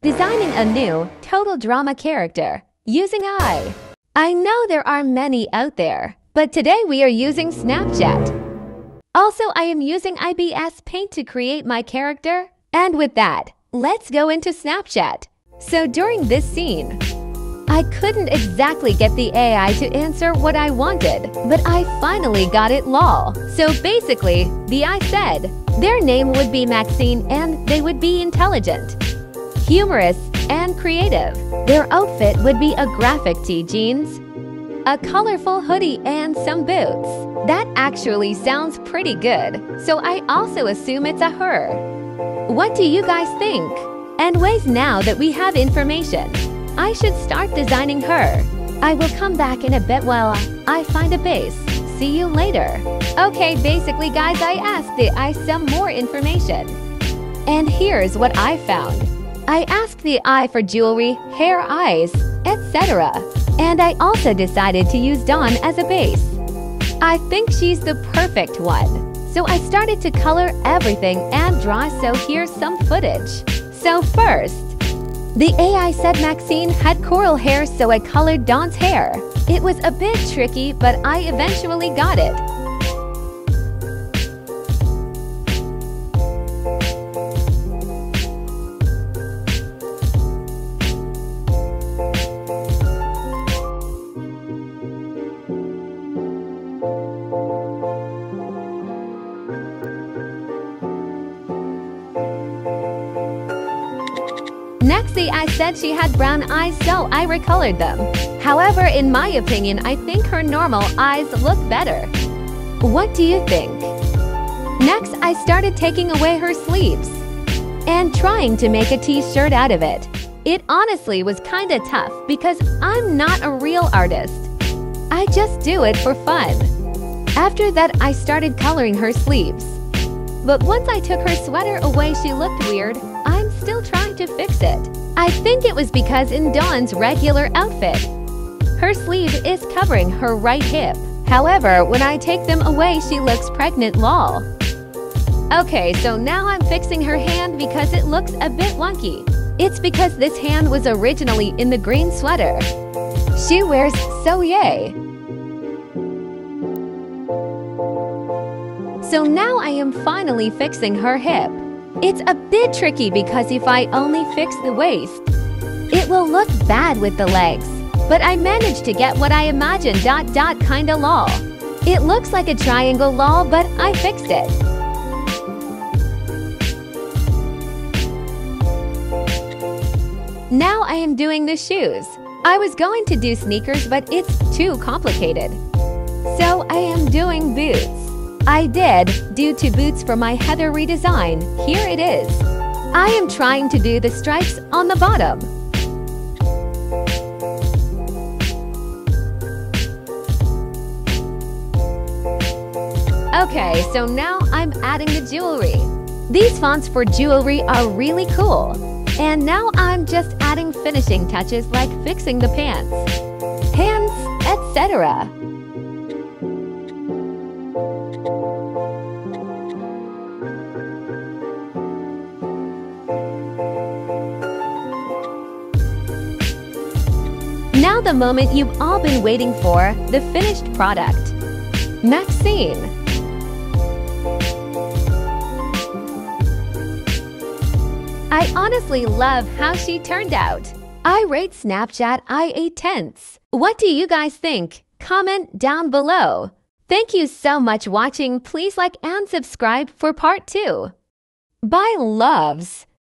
Designing a new, total drama character using AI. I know there are many out there, but today we are using Snapchat. Also, I am using ibisPaint to create my character. And with that, let's go into Snapchat. So during this scene, I couldn't exactly get the AI to answer what I wanted, but I finally got it lol. So basically, the AI said, their name would be Maxine and they would be intelligent humorous, and creative. Their outfit would be a graphic tee jeans, a colorful hoodie, and some boots. That actually sounds pretty good, so I also assume it's a her. What do you guys think? And ways now that we have information, I should start designing her. I will come back in a bit while I find a base. See you later. Okay, basically guys, I asked the I some more information. And here's what I found. I asked the eye for jewelry, hair, eyes, etc. And I also decided to use Dawn as a base. I think she's the perfect one. So I started to color everything and draw so here's some footage. So first, the AI said Maxine had coral hair so I colored Dawn's hair. It was a bit tricky but I eventually got it. Nexi, I said she had brown eyes, so I recolored them. However, in my opinion, I think her normal eyes look better. What do you think? Next, I started taking away her sleeves and trying to make a t-shirt out of it. It honestly was kinda tough because I'm not a real artist. I just do it for fun. After that, I started coloring her sleeves. But once I took her sweater away, she looked weird. Still trying to fix it. I think it was because in Dawn's regular outfit, her sleeve is covering her right hip. However, when I take them away, she looks pregnant lol. Okay, so now I'm fixing her hand because it looks a bit wonky. It's because this hand was originally in the green sweater. She wears so yay. So now I am finally fixing her hip. It's a bit tricky because if I only fix the waist, it will look bad with the legs. But I managed to get what I imagined dot dot kinda lol. It looks like a triangle lol, but I fixed it. Now I am doing the shoes. I was going to do sneakers, but it's too complicated. So I am doing boots. I did, due to boots for my Heather redesign. Here it is. I am trying to do the stripes on the bottom. Okay, so now I'm adding the jewelry. These fonts for jewelry are really cool. And now I'm just adding finishing touches like fixing the pants, hands, etc. Now the moment you've all been waiting for, the finished product. Maxine. I honestly love how she turned out. I rate Snapchat I 8 tenths. What do you guys think? Comment down below. Thank you so much watching. Please like and subscribe for part 2. Bye loves.